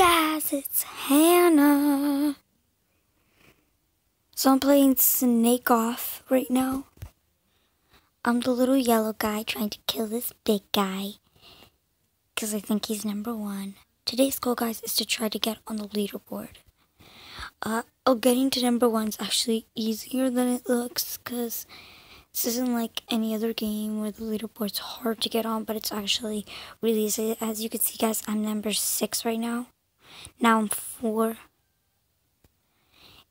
guys, it's Hanna. So I'm playing Snake Off right now. I'm the little yellow guy trying to kill this big guy. Because I think he's number one. Today's goal, guys, is to try to get on the leaderboard. Uh, oh, getting to number one is actually easier than it looks. Because this isn't like any other game where the leaderboard's hard to get on. But it's actually really easy. As you can see, guys, I'm number six right now. Now I'm four.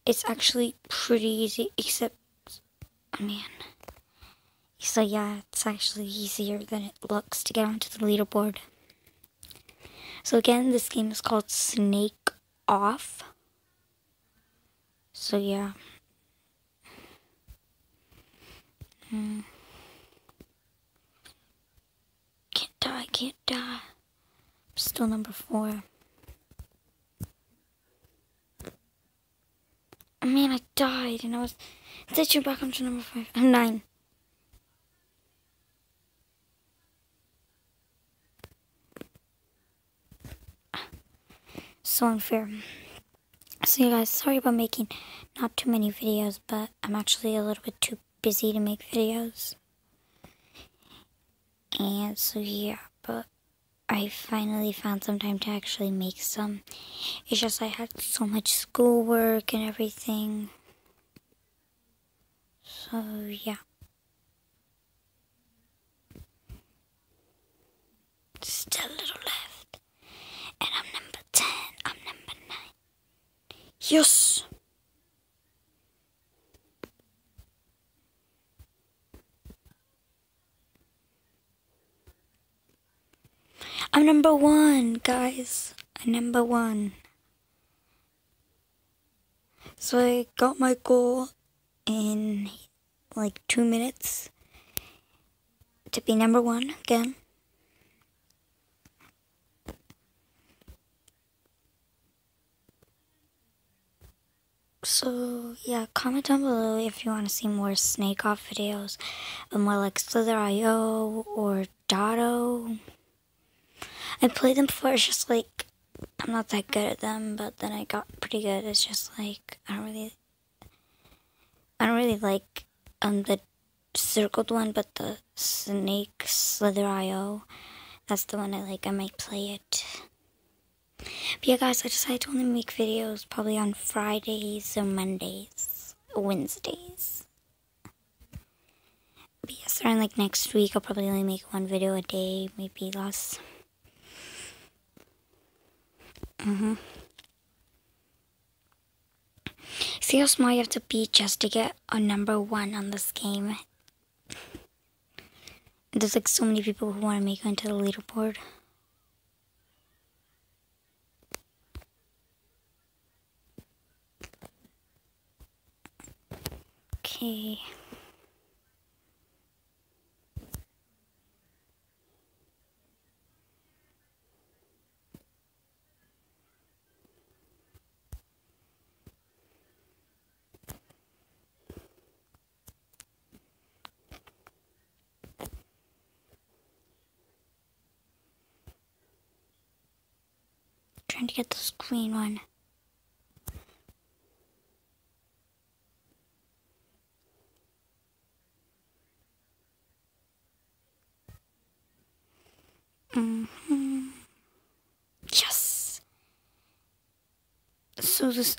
It's actually pretty easy, except, oh man. So yeah, it's actually easier than it looks to get onto the leaderboard. So again, this game is called Snake Off. So yeah. Hmm. Can't die, can't die. I'm still number four. Man, I died and I was stitching back onto number five. I'm nine. So unfair. So you guys, sorry about making not too many videos, but I'm actually a little bit too busy to make videos. And so yeah, I finally found some time to actually make some. It's just I had so much schoolwork and everything. So, yeah. Still a little left. And I'm number 10. I'm number 9. Yes! I'm number one, guys. I'm number one. So I got my goal in like two minutes to be number one again. So yeah, comment down below if you want to see more snake off videos, more like Slither.io or Dotto. I played them before. It's just like I'm not that good at them, but then I got pretty good. It's just like I don't really, I don't really like um the circled one, but the snake slither IO. That's the one I like. I might play it. But yeah, guys, I decided to only make videos probably on Fridays or Mondays, or Wednesdays. But yeah, starting like next week, I'll probably only make one video a day, maybe less. Mm-hmm. See how small you have to be just to get a number one on this game. There's like so many people who want to make it into the leaderboard. Okay. Trying to get this green one. Mm-hmm. Yes. So this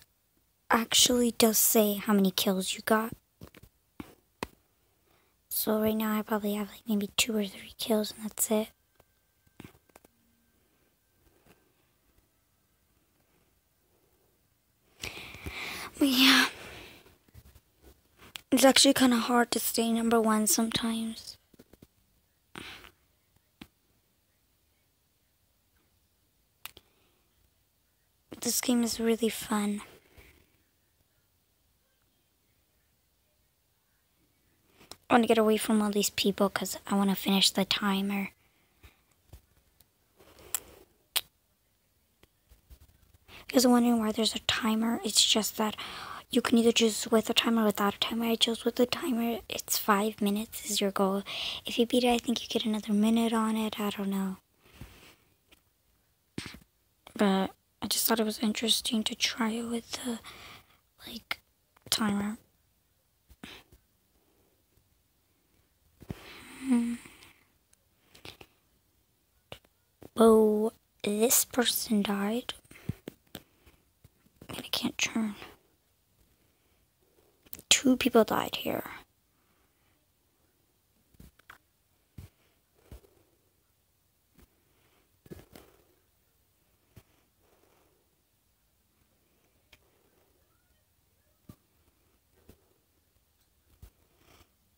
actually does say how many kills you got. So right now I probably have like maybe two or three kills and that's it. Yeah. It's actually kind of hard to stay number one sometimes. This game is really fun. I want to get away from all these people because I want to finish the timer. Are wondering why there's a timer, it's just that you can either choose with a timer or without a timer. I chose with the timer. It's five minutes is your goal. If you beat it, I think you get another minute on it. I don't know. But I just thought it was interesting to try it with the like timer. Hmm. Oh, this person died. Turn. Two people died here.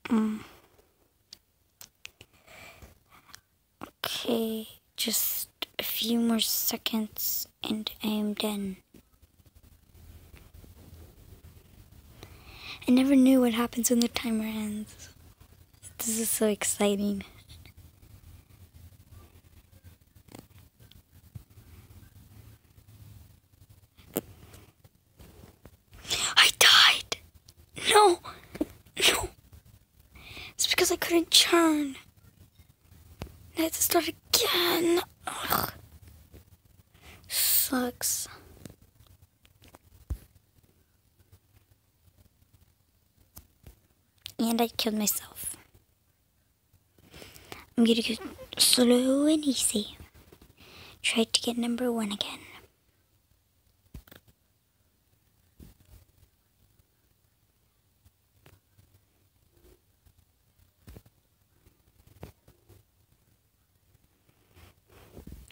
Mm. Okay, just a few more seconds and I am done. I never knew what happens when the timer ends. This is so exciting. I died! No! No! It's because I couldn't churn. I had to start again. Ugh. Sucks. And I killed myself. I'm gonna go slow and easy. Try to get number one again.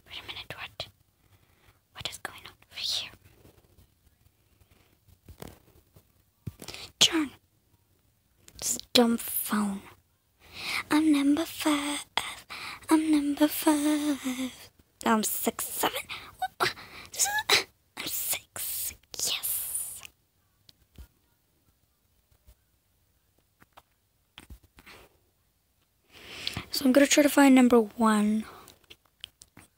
Wait a minute, what? What is going on over here? Turn. Dumb phone. I'm number five. I'm number five. I'm six, seven. I'm six. Yes. So I'm gonna try to find number one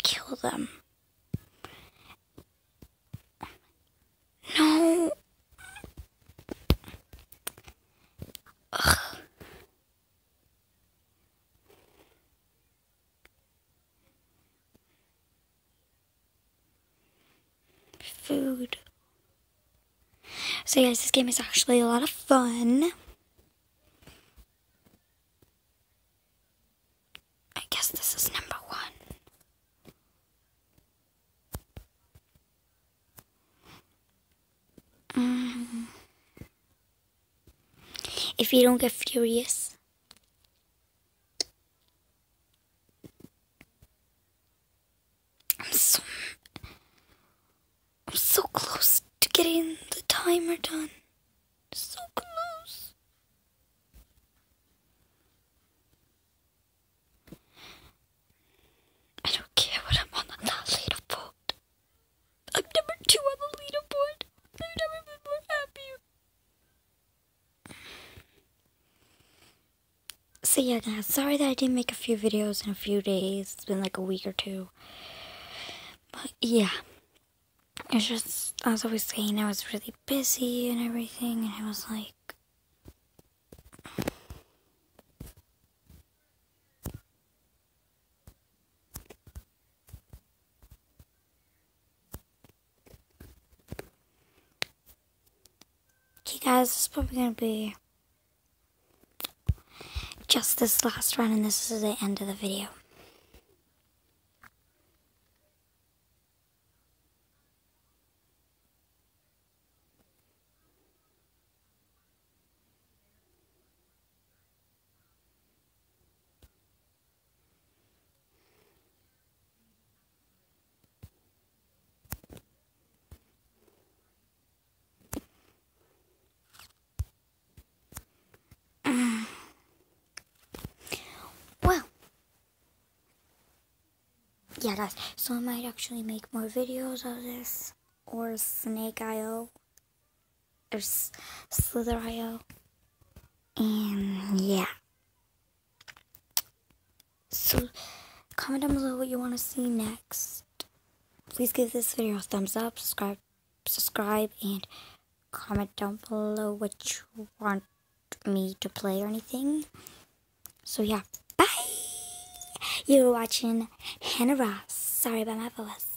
kill them. No. Ugh. Food. So, guys, this game is actually a lot of fun. I guess this is number one. Mm. If you don't get furious, I'm so I'm so close to getting the timer done. So close. I don't care what I'm on the leaderboard. I'm number two on the leaderboard. I've never been more happy. Yeah, guys, sorry that I didn't make a few videos in a few days. It's been like a week or two. But yeah. It's just, as I was saying, I was really busy and everything, and I was like, Okay, guys, this is probably gonna be just this last run, and this is the end of the video. Yeah, guys. So I might actually make more videos of this, or Snake IO, or S- Slither IO, and yeah. So comment down below what you want to see next. Please give this video a thumbs up, subscribe, subscribe, and comment down below what you want me to play or anything. So yeah. You're watching Hanna Ross. Sorry about my voice.